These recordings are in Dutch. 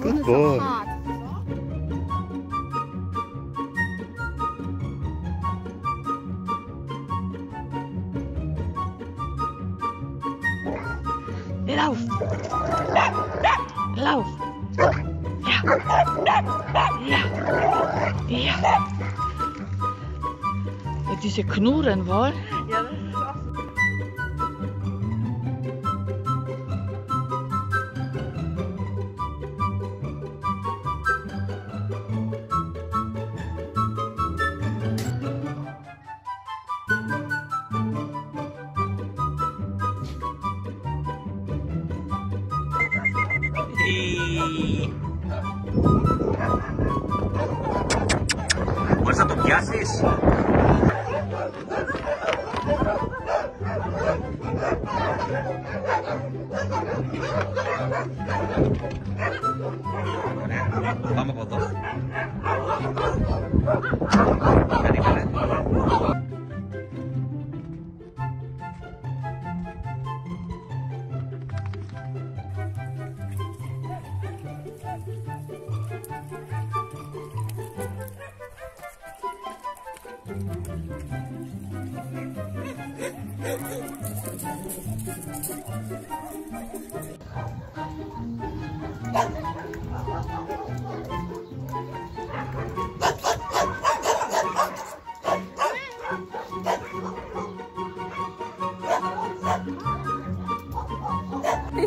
Good boy. Lauf! Lauf! Ja! Ja! Ja! Het is een knoeren, hoor. Ja, Forza, ¿tú qué haces? Vamos, Potó.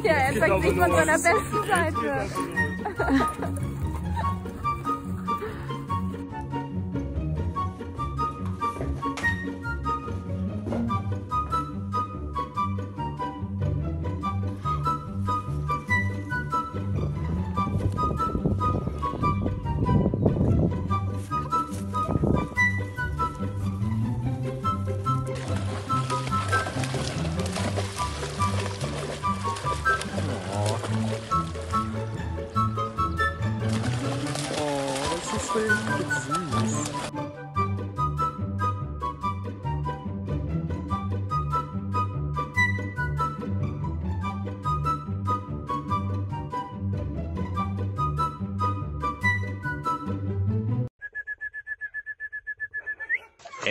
Ja, er zeigt sich von seiner besten Seite.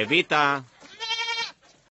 Evita.